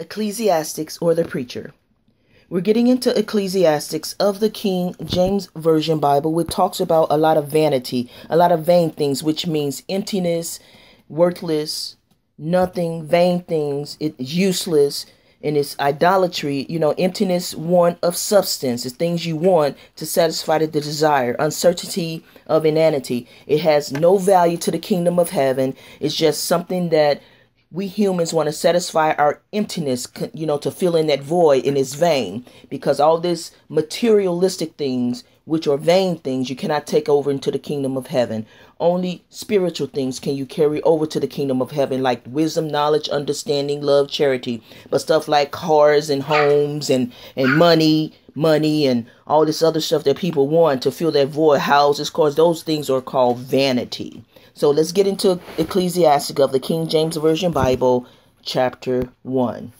Ecclesiastics or the Preacher. We're getting into Ecclesiastics of the King James Version Bible, which talks about a lot of vanity, a lot of vain things, which means emptiness, worthless, nothing, vain things, it's useless, and it's idolatry, you know, emptiness, want of substance, the things you want to satisfy the desire, uncertainty of inanity. It has no value to the kingdom of heaven. It's just something that we humans want to satisfy our emptiness, you know, to fill in that void in its vein. Because all this materialistic things, which are vain things, you cannot take over into the kingdom of heaven. Only spiritual things can you carry over to the kingdom of heaven, like wisdom, knowledge, understanding, love, charity. But stuff like cars and homes and, and money, money and all this other stuff that people want to fill that void, houses, cars, those things are called vanity. So let's get into Ecclesiastic of the King James Version Bible, chapter 1.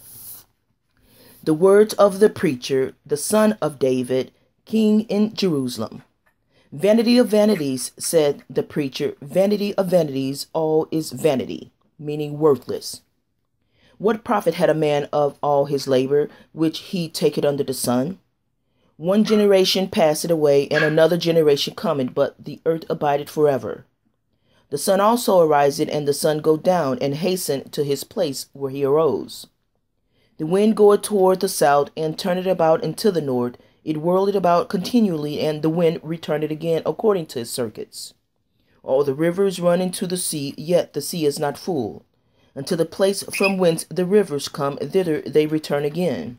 The words of the preacher, the son of David, king in Jerusalem. Vanity of vanities, said the preacher, vanity of vanities, all is vanity, meaning worthless. What profit had a man of all his labor, which he taketh under the sun? One generation passeth away, and another generation cometh, but the earth abideth forever. The sun also ariseth, and the sun go down, and hasten to his place where he arose. The wind goeth toward the south, and turneth about into the north. It whirleth about continually, and the wind returneth again according to his circuits. All the rivers run into the sea, yet the sea is not full. Unto the place from whence the rivers come, thither they return again.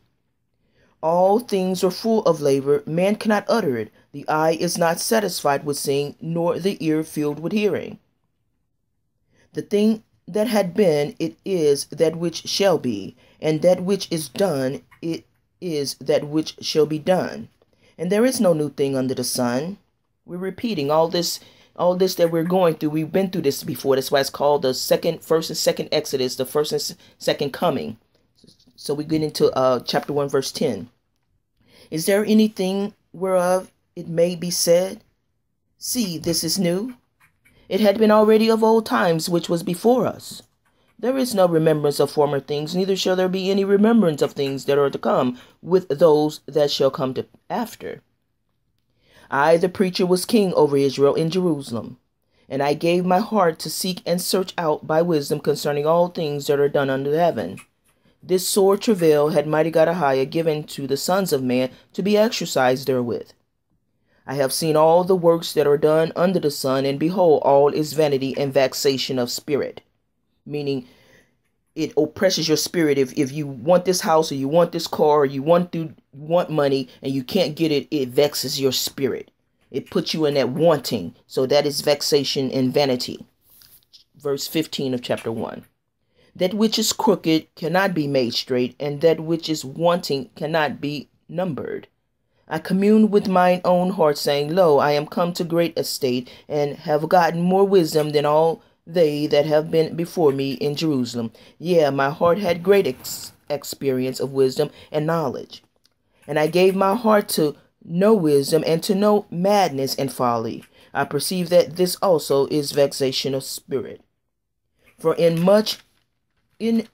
All things are full of labor, man cannot utter it. The eye is not satisfied with seeing, nor the ear filled with hearing. The thing that had been, it is that which shall be, and that which is done, it is that which shall be done. And there is no new thing under the sun. We're repeating all this all this that we're going through. We've been through this before. That's why it's called the second first and second Exodus, the first and second coming. So we get into uh chapter 1 verse 10. Is there anything whereof it may be said, See, this is new? It had been already of old times which was before us. There is no remembrance of former things, neither shall there be any remembrance of things that are to come with those that shall come to after. I, the preacher, was king over Israel in Jerusalem, and I gave my heart to seek and search out by wisdom concerning all things that are done under heaven. This sore travail had mighty God Ahayah given to the sons of man to be exercised therewith. I have seen all the works that are done under the sun, and behold, all is vanity and vexation of spirit. Meaning, it oppresses your spirit. If, if you want this house, or you want this car, or you want to want money, and you can't get it, it vexes your spirit. It puts you in that wanting. So that is vexation and vanity. Verse 15 of chapter 1. That which is crooked cannot be made straight, and that which is wanting cannot be numbered. I communed with mine own heart, saying, Lo, I am come to great estate, and have gotten more wisdom than all they that have been before me in Jerusalem. Yea, my heart had great ex- experience of wisdom and knowledge. And I gave my heart to know wisdom and to know madness and folly. I perceive that this also is vexation of spirit. For in much in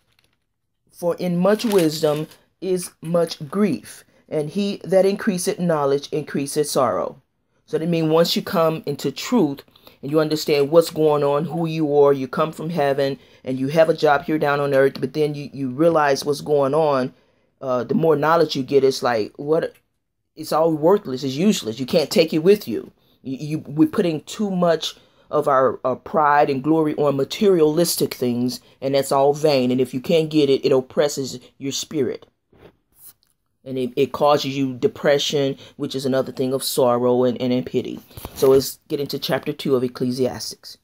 for in much wisdom is much grief, and he that increaseth knowledge increaseth sorrow. So that means once you come into truth and you understand what's going on, who you are, you come from heaven and you have a job here down on earth, but then you, you realize what's going on, uh, the more knowledge you get, it's like what it's all worthless, it's useless. You can't take it with you. You, you we're putting too much of our, our pride and glory on materialistic things, and that's all vain. And if you can't get it, it oppresses your spirit and it, it causes you depression, which is another thing of sorrow and, and, and pity. So let's get into chapter 2 of Ecclesiastics.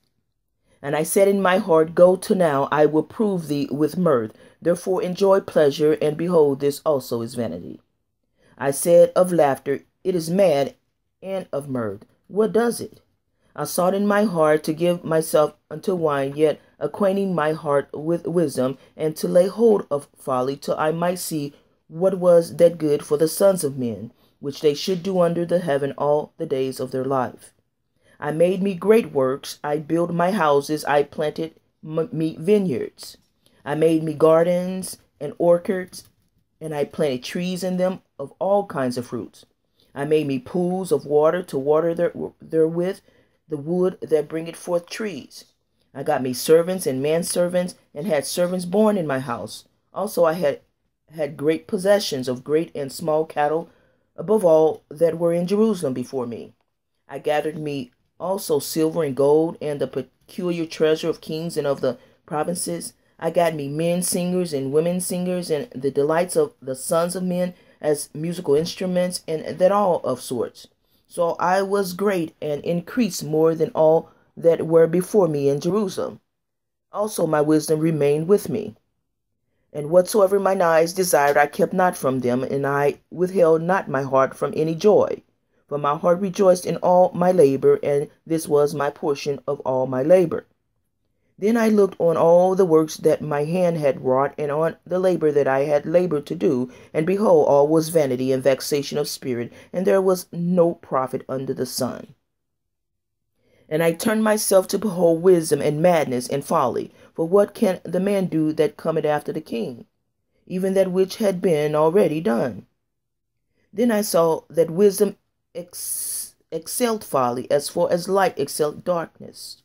And I said in my heart, Go to now, I will prove thee with mirth. Therefore enjoy pleasure, and behold, this also is vanity. I said of laughter, It is mad, and of mirth, what does it? I sought in my heart to give myself unto wine, yet acquainting my heart with wisdom, and to lay hold of folly, till I might see what was that good for the sons of men, which they should do under the heaven all the days of their life. I made me great works, I built my houses, I planted me vineyards. I made me gardens and orchards, and I planted trees in them of all kinds of fruits. I made me pools of water to water there, therewith the wood that bringeth forth trees. I got me servants and manservants, and had servants born in my house. Also I had had great possessions of great and small cattle, above all that were in Jerusalem before me. I gathered me also silver and gold, and the peculiar treasure of kings and of the provinces. I got me men singers and women singers, and the delights of the sons of men as musical instruments, and that all of sorts. So I was great and increased more than all that were before me in Jerusalem. Also my wisdom remained with me. And whatsoever mine eyes desired, I kept not from them, and I withheld not my heart from any joy. For my heart rejoiced in all my labor, and this was my portion of all my labor. Then I looked on all the works that my hand had wrought, and on the labor that I had labored to do, and behold, all was vanity and vexation of spirit, and there was no profit under the sun. And I turned myself to behold wisdom and madness and folly. For what can the man do that cometh after the king? Even that which had been already done. Then I saw that wisdom ex- excelled folly as far as light excelled darkness.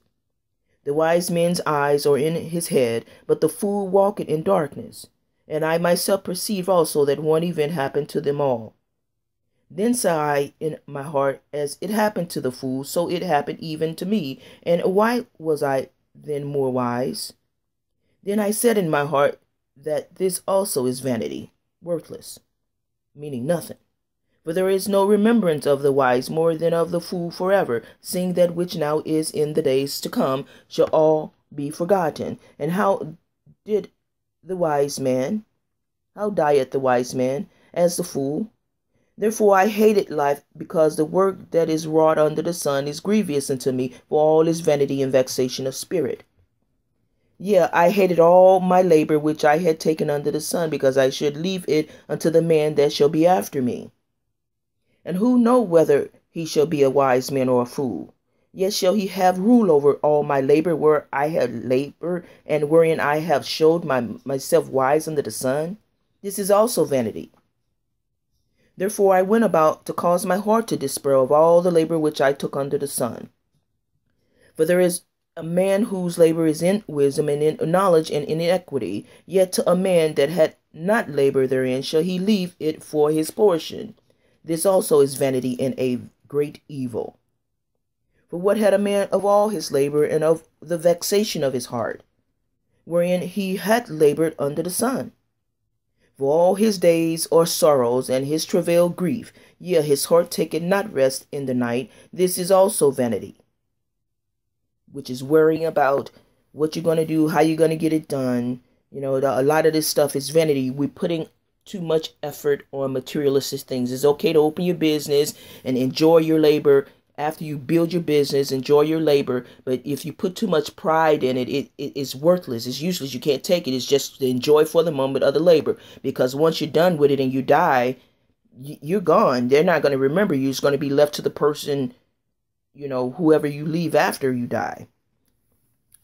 The wise man's eyes are in his head, but the fool walketh in darkness. And I myself perceive also that one event happened to them all. Then said I in my heart, As it happened to the fool, so it happened even to me. And why was I then more wise? Then I said in my heart that this also is vanity, worthless, meaning nothing. For there is no remembrance of the wise more than of the fool forever, seeing that which now is in the days to come shall all be forgotten. And how did the wise man? How dieth the wise man as the fool? Therefore I hated life, because the work that is wrought under the sun is grievous unto me, for all is vanity and vexation of spirit. Yea, I hated all my labor which I had taken under the sun, because I should leave it unto the man that shall be after me. And who know whether he shall be a wise man or a fool? Yet shall he have rule over all my labor where I have labored, and wherein I have showed my, myself wise under the sun? This is also vanity. Therefore I went about to cause my heart to despair of all the labor which I took under the sun. For there is a man whose labor is in wisdom and in knowledge and in equity, yet to a man that had not labor therein shall he leave it for his portion. This also is vanity and a great evil. For what had a man of all his labor and of the vexation of his heart, wherein he had labored under the sun? For all his days are sorrows, and his travail grief, yea, his heart taketh not rest in the night. This is also vanity, which is worrying about what you're going to do, how you're going to get it done. You know, a lot of this stuff is vanity. We're putting too much effort on materialistic things. It's okay to open your business and enjoy your labor after you build your business, enjoy your labor. But if you put too much pride in it, it, it it's worthless. It's useless. You can't take it. It's just enjoy for the moment of the labor. Because once you're done with it and you die, you're gone. They're not going to remember you. It's going to be left to the person, you know, whoever you leave after you die.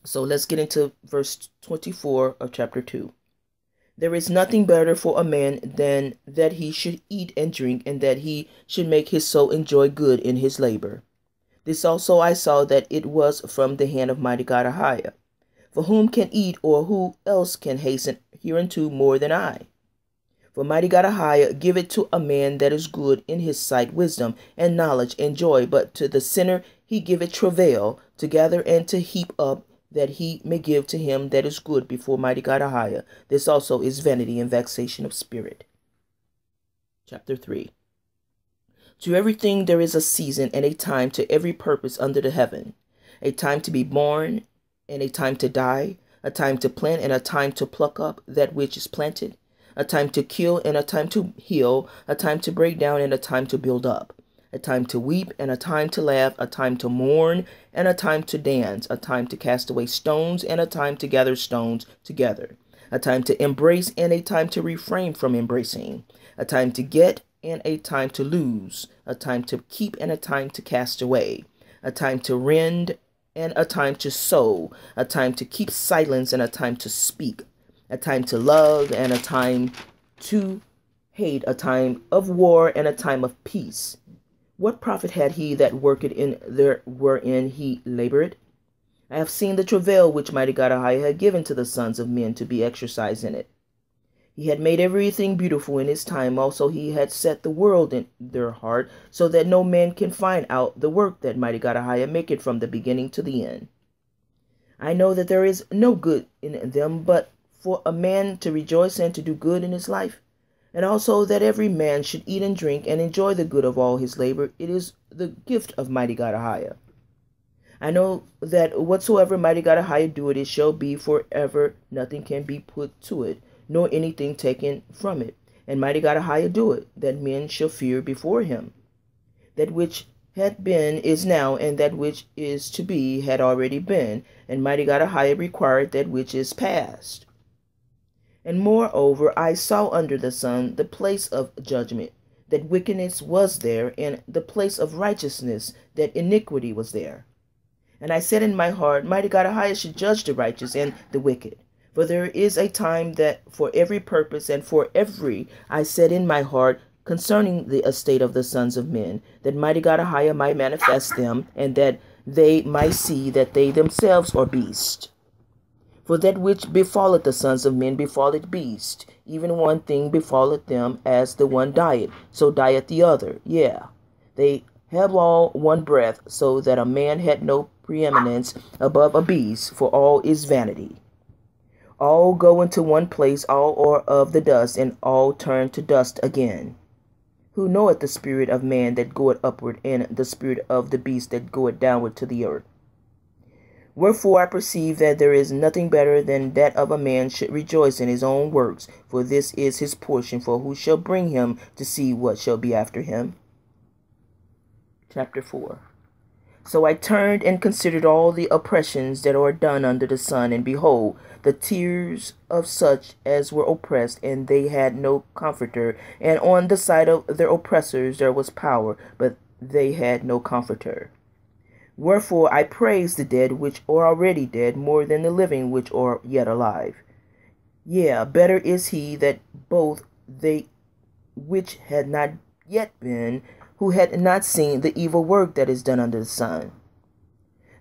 So let's get into verse 24 of chapter 2. There is nothing better for a man than that he should eat and drink, and that he should make his soul enjoy good in his labor. This also I saw that it was from the hand of mighty God Ahayah. For whom can eat, or who else can hasten hereunto more than I? For mighty God Ahayah give it to a man that is good in his sight wisdom and knowledge and joy, but to the sinner he giveth travail to gather and to heap up that he may give to him that is good before mighty God Ahayah. This also is vanity and vexation of spirit. Chapter 3 To everything there is a season and a time to every purpose under the heaven, a time to be born and a time to die, a time to plant and a time to pluck up that which is planted, a time to kill and a time to heal, a time to break down and a time to build up a time to weep and a time to laugh, a time to mourn and a time to dance, a time to cast away stones and a time to gather stones together, a time to embrace and a time to refrain from embracing, a time to get and a time to lose, a time to keep and a time to cast away, a time to rend and a time to sow, a time to keep silence and a time to speak, a time to love and a time to hate, a time of war and a time of peace. What profit had he that worked in there wherein he labored? I have seen the travail which mighty God had given to the sons of men to be exercised in it. He had made everything beautiful in his time. Also, he had set the world in their heart, so that no man can find out the work that mighty God Ahayah make it from the beginning to the end. I know that there is no good in them, but for a man to rejoice and to do good in his life, and also that every man should eat and drink and enjoy the good of all his labor. It is the gift of mighty God Ahayah. I know that whatsoever mighty God Ahayah do it, it shall be forever. Nothing can be put to it nor anything taken from it. And mighty God Ahayah do it, that men shall fear before him. That which had been is now, and that which is to be had already been, and mighty God Ahayah required that which is past. And moreover, I saw under the sun the place of judgment, that wickedness was there, and the place of righteousness, that iniquity was there. And I said in my heart, Mighty God Ahayah should judge the righteous and the wicked. For there is a time that for every purpose and for every I said in my heart concerning the estate of the sons of men, that mighty God Ahayah might manifest them, and that they might see that they themselves are beasts. For that which befalleth the sons of men befalleth beast. Even one thing befalleth them as the one dieth, so dieth the other. Yeah, they have all one breath, so that a man had no preeminence above a beast, for all is vanity. All go into one place, all are of the dust, and all turn to dust again. Who knoweth the spirit of man that goeth upward, and the spirit of the beast that goeth downward to the earth? Wherefore I perceive that there is nothing better than that of a man should rejoice in his own works, for this is his portion, for who shall bring him to see what shall be after him? Chapter 4 So I turned and considered all the oppressions that are done under the sun, and behold, the tears of such as were oppressed, and they had no comforter. And on the side of their oppressors there was power, but they had no comforter. Wherefore I praise the dead which are already dead more than the living which are yet alive. Yea, better is he that both they which had not yet been, who had not seen the evil work that is done under the sun.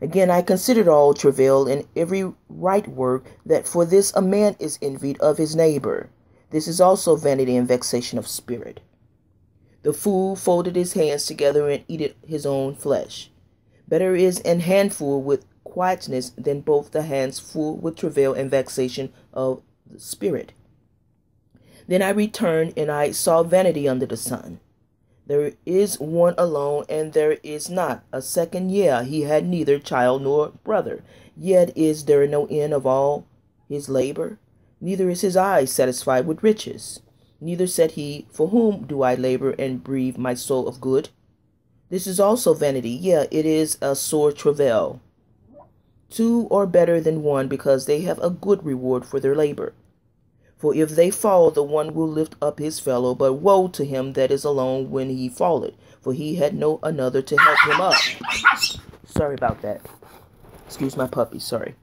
Again, I considered all travail in every right work, that for this a man is envied of his neighbor. This is also vanity and vexation of spirit. The fool folded his hands together and eated his own flesh. Better is an handful with quietness than both the hands full with travail and vexation of the spirit. Then I returned, and I saw vanity under the sun. There is one alone, and there is not a second. Yeah, he had neither child nor brother. Yet is there no end of all his labor? Neither is his eye satisfied with riches. Neither said he, For whom do I labor and breathe my soul of good? This is also vanity. Yeah, it is a sore travail. Two are better than one because they have a good reward for their labor. For if they fall, the one will lift up his fellow, but woe to him that is alone when he falleth, for he had no another to help him up. Sorry about that. Excuse my puppy, sorry.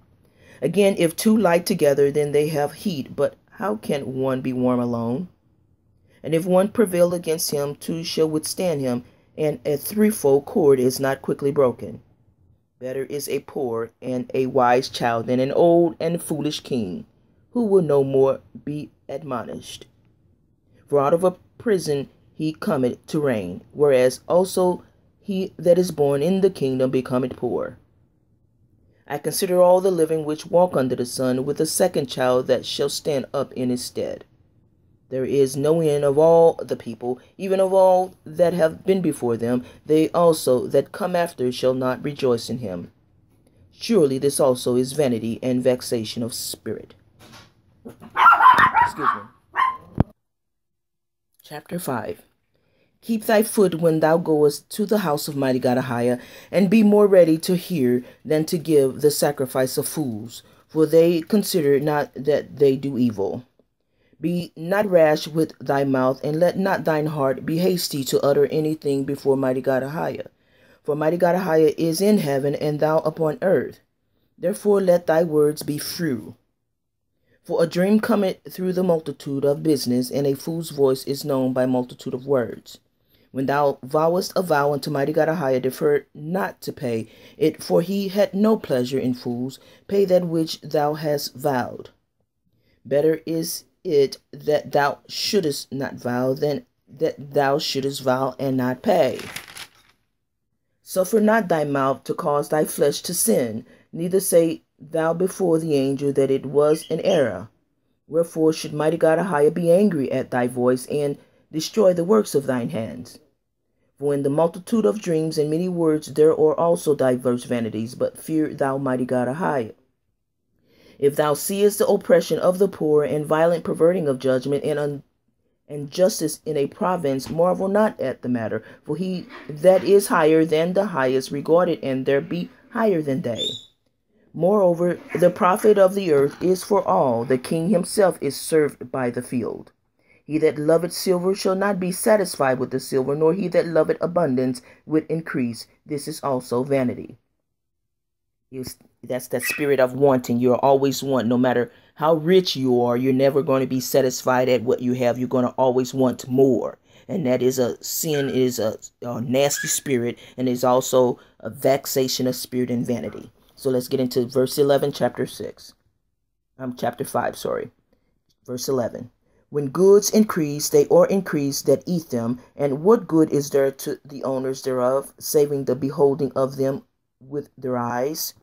Again, if two lie together, then they have heat, but how can one be warm alone? And if one prevail against him, two shall withstand him, and a threefold cord is not quickly broken. Better is a poor and a wise child than an old and foolish king who will no more be admonished. For out of a prison he cometh to reign, whereas also he that is born in the kingdom becometh poor. I consider all the living which walk under the sun with a second child that shall stand up in his stead. There is no end of all the people, even of all that have been before them. They also that come after shall not rejoice in him. Surely this also is vanity and vexation of spirit. Excuse me. Chapter 5 Keep thy foot when thou goest to the house of mighty God Ahayah, and be more ready to hear than to give the sacrifice of fools, for they consider not that they do evil. Be not rash with thy mouth, and let not thine heart be hasty to utter anything before mighty God Ahayah. For mighty God Ahayah is in heaven, and thou upon earth. Therefore let thy words be few. For a dream cometh through the multitude of business, and a fool's voice is known by multitude of words. When thou vowest a vow unto mighty God Ahayah, defer not to pay it, for he had no pleasure in fools. Pay that which thou hast vowed. Better is it that thou shouldest not vow than that thou shouldest vow and not pay. Suffer not thy mouth to cause thy flesh to sin, neither say thou before the angel that it was an error. Wherefore should mighty God Ahayah be angry at thy voice and destroy the works of thine hands? For in the multitude of dreams and many words there are also diverse vanities, but fear thou mighty God Ahayah. If thou seest the oppression of the poor and violent perverting of judgment and un- and justice in a province, marvel not at the matter, for he that is higher than the highest regarded, and there be higher than they. Moreover, the profit of the earth is for all. The king himself is served by the field. He that loveth silver shall not be satisfied with the silver, nor he that loveth abundance with increase. This is also vanity. That's that spirit of wanting. You're always want, no matter how rich you are, you're never going to be satisfied at what you have. You're going to always want more. And that is a sin, it is a, a nasty spirit, and is also a vexation of spirit and vanity. So let's get into verse 11, chapter 6. Um, chapter 5, sorry. Verse 11. When goods increase, they are increased that eat them, and what good is there to the owners thereof, saving the beholding of them with their eyes?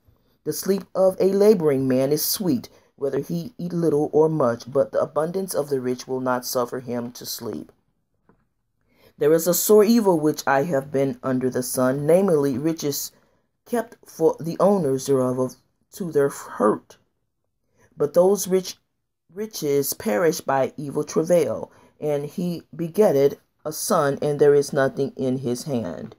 The sleep of a laboring man is sweet, whether he eat little or much, but the abundance of the rich will not suffer him to sleep. There is a sore evil which I have been under the sun, namely riches kept for the owners thereof to their hurt. But those rich riches perish by evil travail, and he begetted a son, and there is nothing in his hand.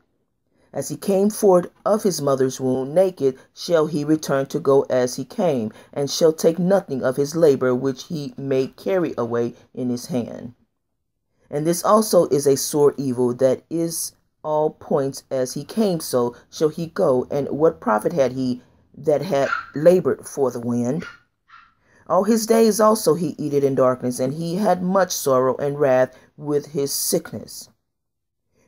As he came forth of his mother's womb naked, shall he return to go as he came, and shall take nothing of his labor which he may carry away in his hand. And this also is a sore evil that is all points as he came, so shall he go. And what profit had he that had labored for the wind? All his days also he eated in darkness, and he had much sorrow and wrath with his sickness.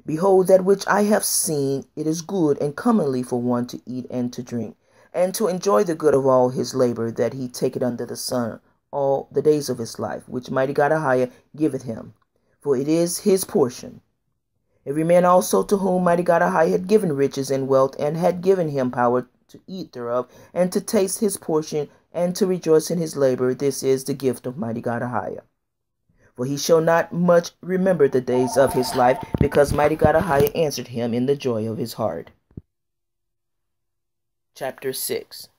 Behold, that which I have seen, it is good and comely for one to eat and to drink, and to enjoy the good of all his labor that he taketh under the sun all the days of his life, which mighty God Ahayah giveth him, for it is his portion. Every man also to whom mighty God Ahayah had given riches and wealth, and had given him power to eat thereof, and to taste his portion, and to rejoice in his labor, this is the gift of mighty God Ahayah. For he shall not much remember the days of his life, because mighty God Ahayah answered him in the joy of his heart. Chapter 6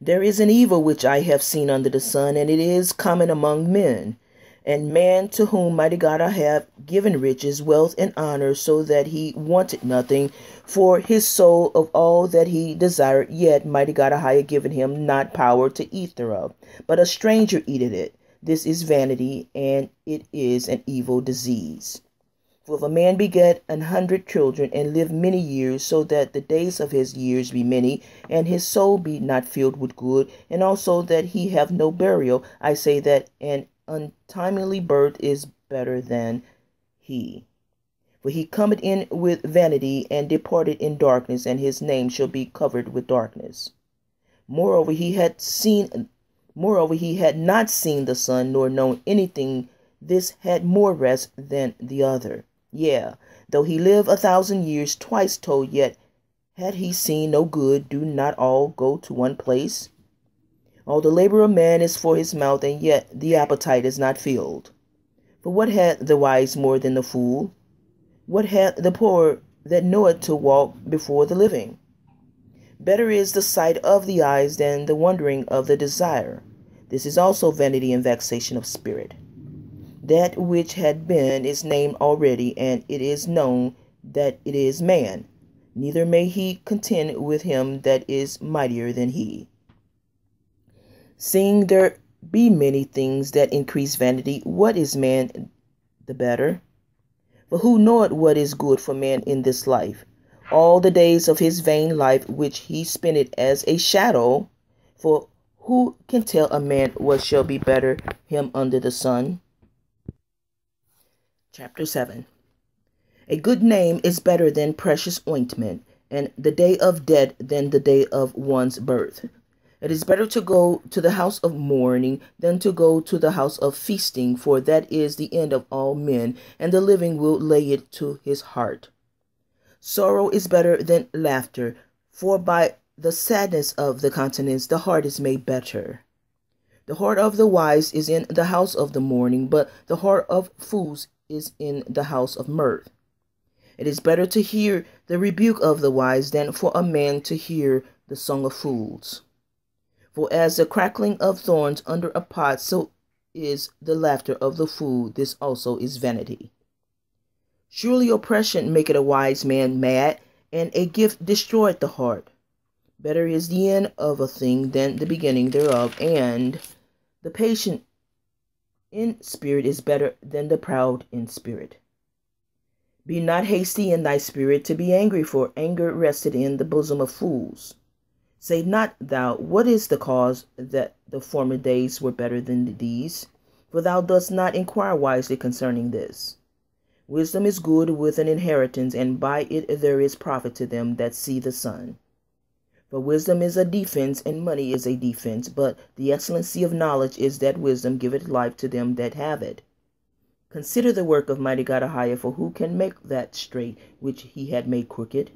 There is an evil which I have seen under the sun, and it is common among men and man to whom mighty God Ahayah given riches, wealth, and honor, so that he wanted nothing for his soul of all that he desired, yet mighty God Ahayah given him not power to eat thereof, but a stranger eateth it. This is vanity, and it is an evil disease. For if a man beget an hundred children and live many years, so that the days of his years be many, and his soul be not filled with good, and also that he have no burial, I say that an untimely birth is better than he. For he cometh in with vanity and departed in darkness, and his name shall be covered with darkness. Moreover, he had seen moreover he had not seen the sun nor known anything this had more rest than the other. Yea, though he live a thousand years twice told, yet had he seen no good, do not all go to one place? All the labor of man is for his mouth, and yet the appetite is not filled. For what had the wise more than the fool? What hath the poor that knoweth to walk before the living? Better is the sight of the eyes than the wondering of the desire. This is also vanity and vexation of spirit. That which had been is named already, and it is known that it is man. Neither may he contend with him that is mightier than he. Seeing there be many things that increase vanity, what is man the better? For who knoweth what is good for man in this life? All the days of his vain life which he spendeth as a shadow, for who can tell a man what shall be better him under the sun? Chapter 7 A good name is better than precious ointment, and the day of death than the day of one's birth. It is better to go to the house of mourning than to go to the house of feasting, for that is the end of all men, and the living will lay it to his heart. Sorrow is better than laughter, for by the sadness of the countenance the heart is made better. The heart of the wise is in the house of the mourning, but the heart of fools is in the house of mirth. It is better to hear the rebuke of the wise than for a man to hear the song of fools. For as the crackling of thorns under a pot, so is the laughter of the fool. This also is vanity. Surely oppression maketh a wise man mad, and a gift destroyeth the heart. Better is the end of a thing than the beginning thereof, and the patient in spirit is better than the proud in spirit. Be not hasty in thy spirit to be angry, for anger rested in the bosom of fools. Say not thou, What is the cause that the former days were better than these? For thou dost not inquire wisely concerning this. Wisdom is good with an inheritance, and by it there is profit to them that see the sun. For wisdom is a defense, and money is a defense. But the excellency of knowledge is that wisdom giveth life to them that have it. Consider the work of mighty God Ahayah, for who can make that straight which he had made crooked?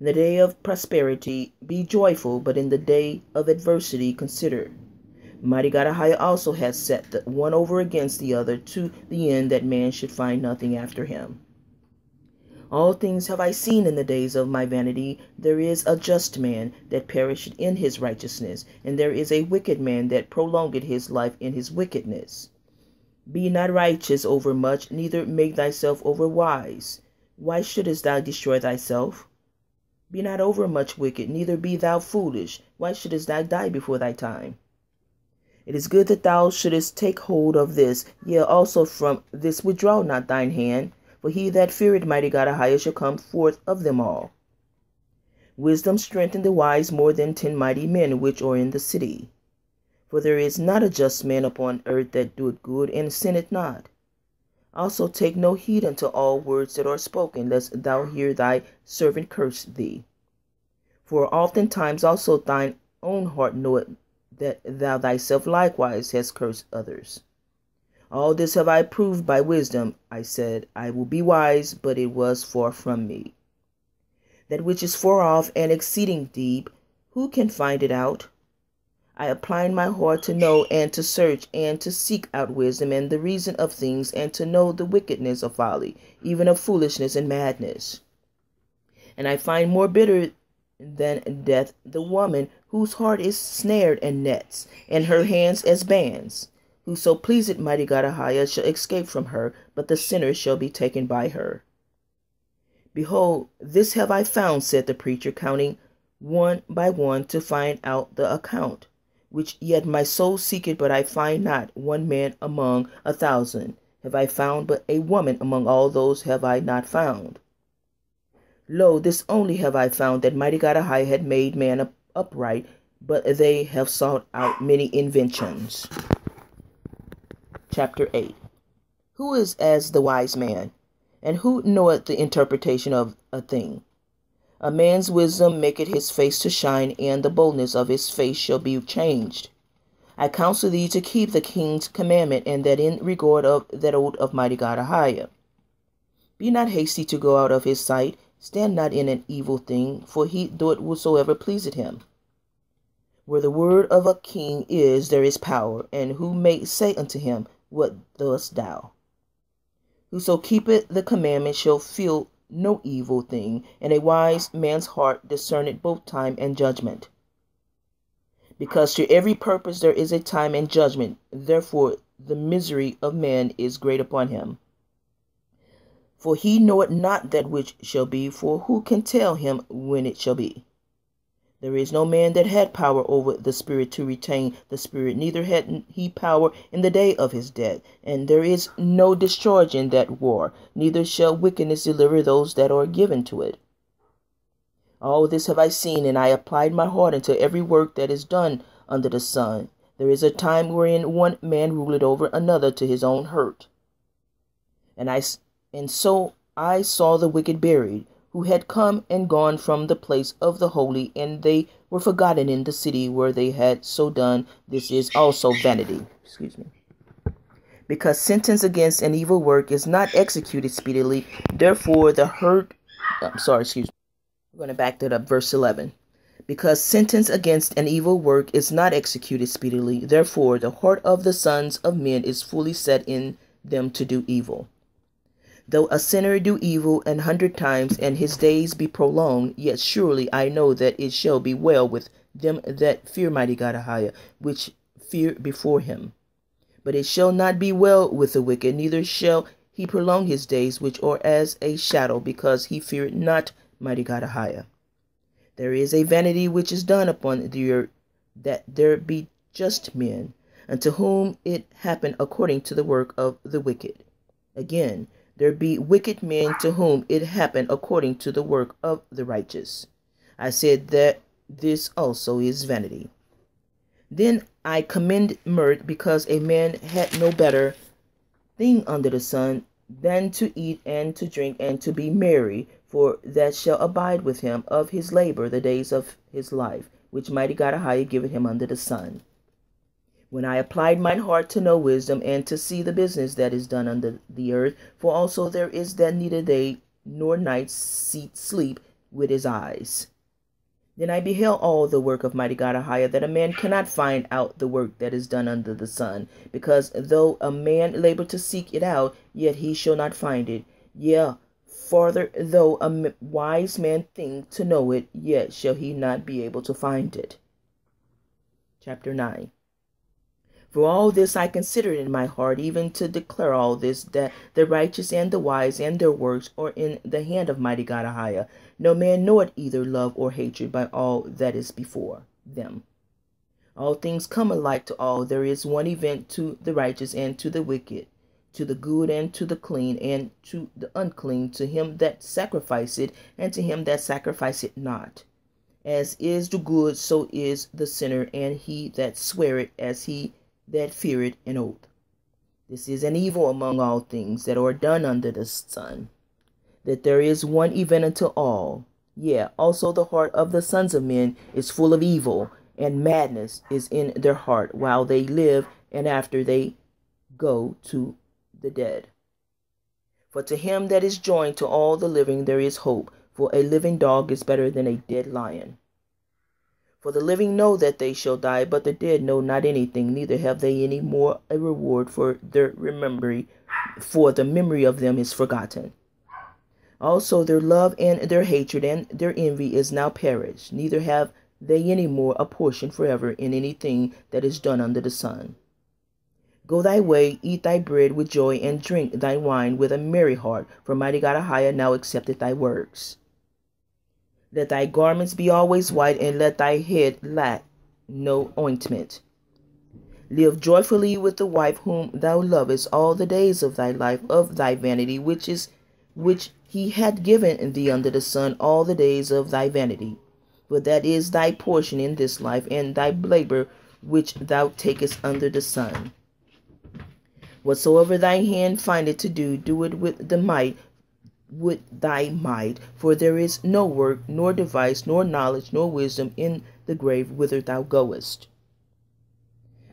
In the day of prosperity be joyful, but in the day of adversity consider. Mighty God Ahayah also has set the one over against the other to the end that man should find nothing after him. All things have I seen in the days of my vanity. There is a just man that perished in his righteousness, and there is a wicked man that prolonged his life in his wickedness. Be not righteous overmuch, neither make thyself over wise. Why shouldest thou destroy thyself? Be not over much wicked, neither be thou foolish. Why shouldest thou die before thy time? It is good that thou shouldest take hold of this, yea, also from this withdraw not thine hand for he that feareth mighty God Ahayah shall come forth of them all. Wisdom strengthened the wise more than ten mighty men which are in the city. For there is not a just man upon earth that doeth good and sinneth not. Also take no heed unto all words that are spoken, lest thou hear thy servant curse thee. For oftentimes also thine own heart knoweth that thou thyself likewise hast cursed others. All this have I proved by wisdom. I said, I will be wise, but it was far from me. That which is far off and exceeding deep, who can find it out? I applied my heart to know and to search and to seek out wisdom and the reason of things and to know the wickedness of folly, even of foolishness and madness. And I find more bitter than death the woman whose heart is snared in nets and her hands as bands. Whoso pleaseth mighty God Ahayah shall escape from her, but the sinner shall be taken by her. Behold, this have I found, said the preacher, counting one by one to find out the account, which yet my soul seeketh, but I find not one man among a thousand. Have I found but a woman among all those have I not found? Lo, this only have I found, that mighty God Ahayah had made man upright, but they have sought out many inventions. Chapter 8 Who is as the wise man, and who knoweth the interpretation of a thing? A man's wisdom maketh his face to shine, and the boldness of his face shall be changed. I counsel thee to keep the king's commandment, and that in regard of that oath of mighty God Ahayah. Be not hasty to go out of his sight, stand not in an evil thing, for he doeth whatsoever pleaseth him. Where the word of a king is, there is power, and who may say unto him, what doest thou? Whoso keepeth the commandment shall feel no evil thing, and a wise man's heart discerneth both time and judgment. Because to every purpose there is a time and judgment, therefore the misery of man is great upon him. For he knoweth not that which shall be, for who can tell him when it shall be? There is no man that had power over the Spirit to retain the Spirit, neither had he power in the day of his death. And there is no discharge in that war, neither shall wickedness deliver those that are given to it. All this have I seen, and I applied my heart unto every work that is done under the sun. There is a time wherein one man ruled over another to his own hurt. And I and so I saw the wicked buried, who had come and gone from the place of the holy, and they were forgotten in the city where they had so done. This is also vanity. Excuse me. Because sentence against an evil work is not executed speedily, therefore the hurt. Uh, I'm sorry, excuse me. I'm going to back that up. Verse 11. Because sentence against an evil work is not executed speedily, therefore the heart of the sons of men is fully set in them to do evil. Though a sinner do evil an hundred times, and his days be prolonged, yet surely I know that it shall be well with them that fear mighty God Ahayah, which fear before him. But it shall not be well with the wicked, neither shall he prolong his days, which are as a shadow, because he feared not mighty God Ahayah. There is a vanity which is done upon the earth, that there be just men, unto whom it happen according to the work of the wicked. Again, there be wicked men to whom it happened according to the work of the righteous. I said that this also is vanity. Then I commend mirth because a man had no better thing under the sun than to eat and to drink and to be merry, for that shall abide with him of his labor the days of his life, which mighty God Ahayah given him under the sun when I applied mine heart to know wisdom and to see the business that is done under the earth, for also there is that neither day nor night seat sleep with his eyes. Then I beheld all the work of mighty God Ahayah, that a man cannot find out the work that is done under the sun, because though a man labor to seek it out, yet he shall not find it. Yea, farther, though a wise man think to know it, yet shall he not be able to find it. Chapter 9 for all this I considered in my heart, even to declare all this, that the righteous and the wise and their works are in the hand of mighty God Ahayah. No man knoweth either love or hatred by all that is before them. All things come alike to all. There is one event to the righteous and to the wicked, to the good and to the clean, and to the unclean, to him that sacrificeth, and to him that sacrificeth not. As is the good, so is the sinner, and he that sweareth, as he that fear it an oath. This is an evil among all things that are done under the sun, that there is one event unto all. Yea, also the heart of the sons of men is full of evil, and madness is in their heart while they live, and after they go to the dead. For to him that is joined to all the living there is hope, for a living dog is better than a dead lion. For the living know that they shall die, but the dead know not anything, neither have they any more a reward for their memory, for the memory of them is forgotten. Also their love and their hatred and their envy is now perished, neither have they any more a portion forever in anything that is done under the sun. Go thy way, eat thy bread with joy, and drink thy wine with a merry heart, for mighty God Ahayah now accepteth thy works. Let thy garments be always white, and let thy head lack no ointment. Live joyfully with the wife whom thou lovest all the days of thy life of thy vanity, which is which he had given thee under the sun all the days of thy vanity. For that is thy portion in this life, and thy labor which thou takest under the sun. Whatsoever thy hand findeth to do, do it with the might with thy might, for there is no work, nor device, nor knowledge, nor wisdom in the grave whither thou goest.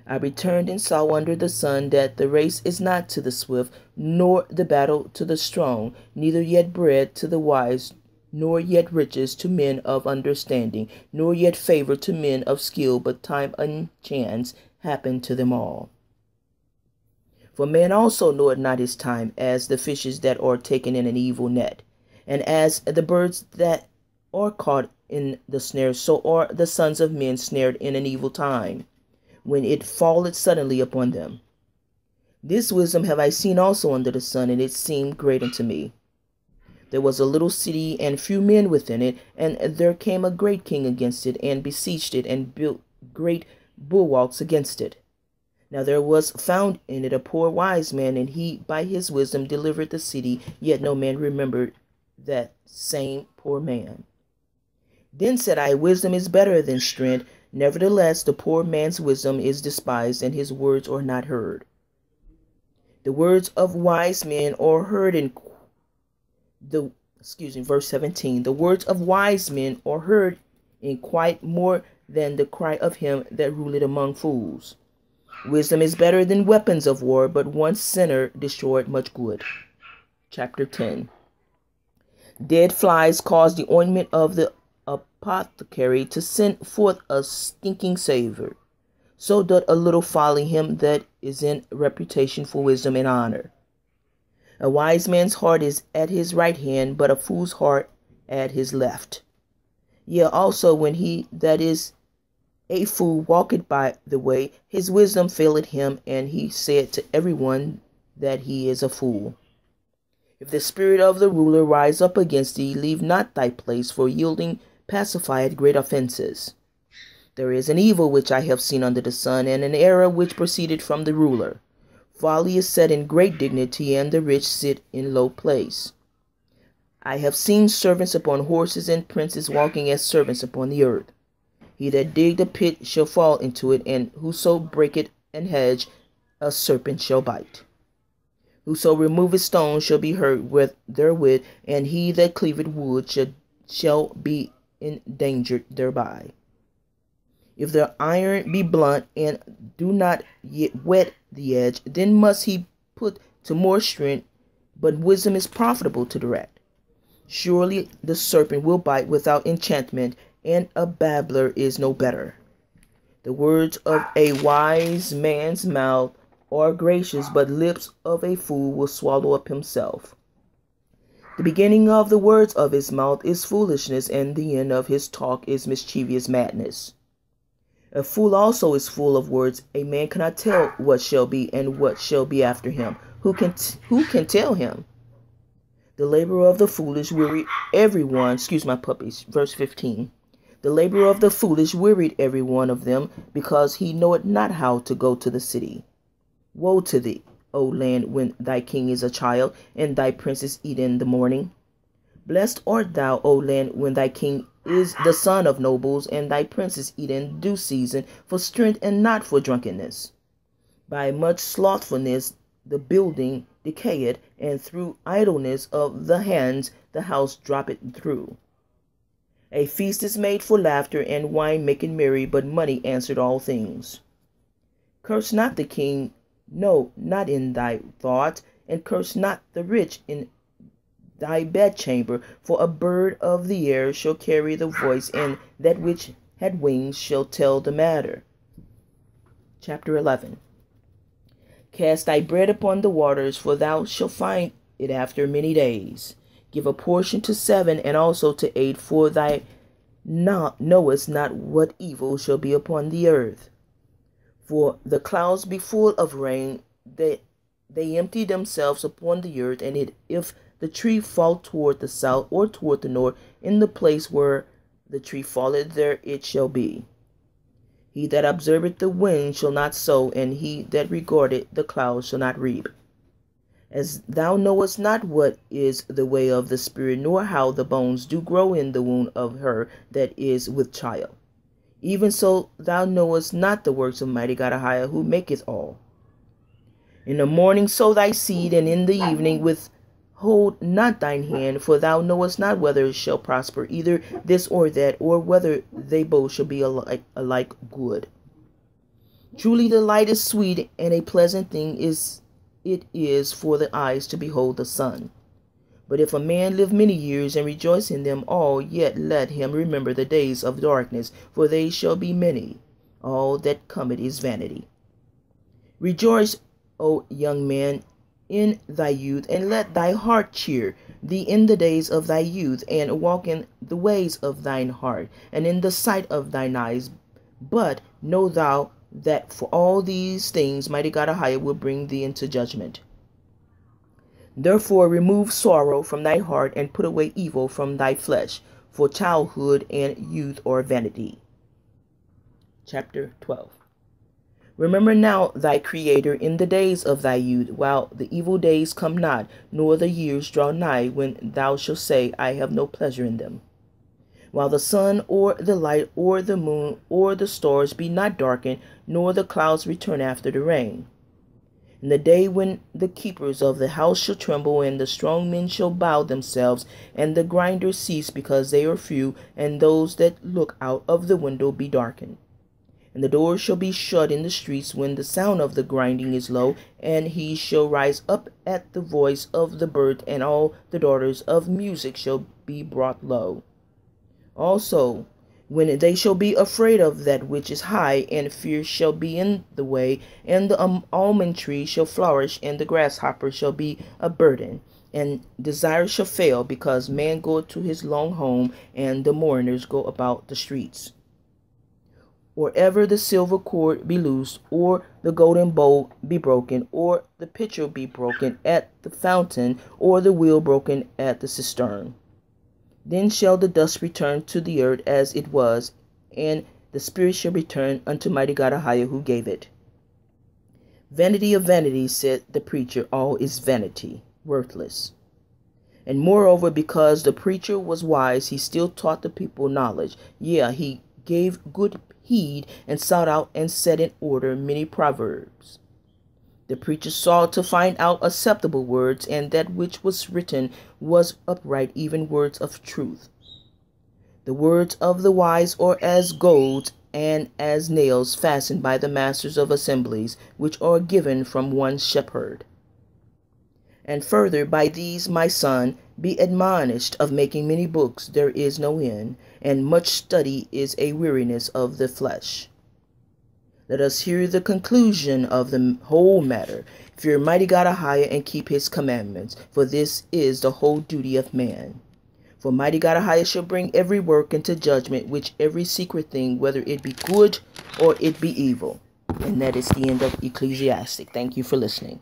I returned and saw under the sun that the race is not to the swift, nor the battle to the strong, neither yet bread to the wise, nor yet riches to men of understanding, nor yet favor to men of skill, but time and chance happen to them all. For man also knoweth not his time, as the fishes that are taken in an evil net, and as the birds that are caught in the snare, so are the sons of men snared in an evil time, when it falleth suddenly upon them. This wisdom have I seen also under the sun, and it seemed great unto me. There was a little city and few men within it, and there came a great king against it, and besieged it, and built great bulwarks against it. Now there was found in it a poor wise man, and he by his wisdom delivered the city, yet no man remembered that same poor man. Then said I, Wisdom is better than strength, Nevertheless, the poor man's wisdom is despised, and his words are not heard. The words of wise men are heard in the excuse me, verse 17. The words of wise men are heard in quite more than the cry of him that ruleth among fools. Wisdom is better than weapons of war, but one sinner destroyed much good. Chapter 10 Dead flies cause the ointment of the apothecary to send forth a stinking savor. So doth a little folly him that is in reputation for wisdom and honor. A wise man's heart is at his right hand, but a fool's heart at his left. Yea, also when he that is a fool walketh by the way, his wisdom faileth him, and he said to every one that he is a fool. If the spirit of the ruler rise up against thee, leave not thy place, for yielding pacifieth great offences. There is an evil which I have seen under the sun, and an error which proceeded from the ruler. Folly is set in great dignity, and the rich sit in low place. I have seen servants upon horses, and princes walking as servants upon the earth. He that digged a pit shall fall into it, and whoso breaketh an hedge, a serpent shall bite. Whoso removeth stones shall be hurt with therewith, and he that cleaveth wood shall, shall be endangered thereby. If the iron be blunt and do not yet wet the edge, then must he put to more strength, but wisdom is profitable to the. Surely the serpent will bite without enchantment, and a babbler is no better. The words of a wise man's mouth are gracious, but lips of a fool will swallow up himself. The beginning of the words of his mouth is foolishness, and the end of his talk is mischievous madness. A fool also is full of words. A man cannot tell what shall be and what shall be after him. Who can t- who can tell him? The labor of the foolish weary everyone. Excuse my puppies. Verse 15. The labor of the foolish wearied every one of them, because he knoweth not how to go to the city. Woe to thee, O land, when thy king is a child, and thy princes eat in the morning. Blessed art thou, O land, when thy king is the son of nobles, and thy princes eat in due season for strength and not for drunkenness. By much slothfulness the building decayeth, and through idleness of the hands the house droppeth through. A feast is made for laughter, and wine making merry, but money answered all things. Curse not the king, no, not in thy thought, and curse not the rich in thy bedchamber, for a bird of the air shall carry the voice, and that which had wings shall tell the matter. Chapter 11 Cast thy bread upon the waters, for thou shalt find it after many days. Give a portion to seven and also to eight, for thy not knowest not what evil shall be upon the earth. For the clouds be full of rain, they they empty themselves upon the earth, and it, if the tree fall toward the south or toward the north, in the place where the tree falleth, there it shall be. He that observeth the wind shall not sow, and he that regardeth the clouds shall not reap. As thou knowest not what is the way of the Spirit, nor how the bones do grow in the womb of her that is with child. Even so thou knowest not the works of mighty God Ahayah, who maketh all. In the morning sow thy seed, and in the evening withhold not thine hand, for thou knowest not whether it shall prosper, either this or that, or whether they both shall be alike, alike good. Truly the light is sweet, and a pleasant thing is it is for the eyes to behold the sun. But if a man live many years and rejoice in them all, yet let him remember the days of darkness, for they shall be many. All that cometh is vanity. Rejoice, O young man, in thy youth, and let thy heart cheer thee in the days of thy youth, and walk in the ways of thine heart, and in the sight of thine eyes. But know thou that for all these things mighty God Ahayah will bring thee into judgment. Therefore remove sorrow from thy heart and put away evil from thy flesh, for childhood and youth are vanity. Chapter 12 Remember now thy Creator in the days of thy youth, while the evil days come not, nor the years draw nigh, when thou shalt say, I have no pleasure in them. While the sun or the light or the moon or the stars be not darkened, nor the clouds return after the rain. In the day when the keepers of the house shall tremble, and the strong men shall bow themselves, and the grinders cease because they are few, and those that look out of the window be darkened. And the doors shall be shut in the streets when the sound of the grinding is low, and he shall rise up at the voice of the bird, and all the daughters of music shall be brought low. Also, when they shall be afraid of that which is high, and fear shall be in the way, and the um, almond tree shall flourish, and the grasshopper shall be a burden, and desire shall fail, because man goeth to his long home, and the mourners go about the streets. Or ever the silver cord be loosed, or the golden bowl be broken, or the pitcher be broken at the fountain, or the wheel broken at the cistern. Then shall the dust return to the earth as it was, and the spirit shall return unto mighty God Ahayah who gave it. Vanity of vanities, said the preacher, all is vanity, worthless. And moreover, because the preacher was wise, he still taught the people knowledge. Yeah, he gave good heed and sought out and set in order many proverbs. The preacher sought to find out acceptable words, and that which was written was upright, even words of truth. The words of the wise are as gold and as nails fastened by the masters of assemblies, which are given from one shepherd. And further, by these, my son, be admonished of making many books there is no end, and much study is a weariness of the flesh. Let us hear the conclusion of the whole matter. Fear mighty God Ahayah and keep his commandments, for this is the whole duty of man. For mighty God Ahayah shall bring every work into judgment, which every secret thing, whether it be good or it be evil. And that is the end of Ecclesiastic. Thank you for listening.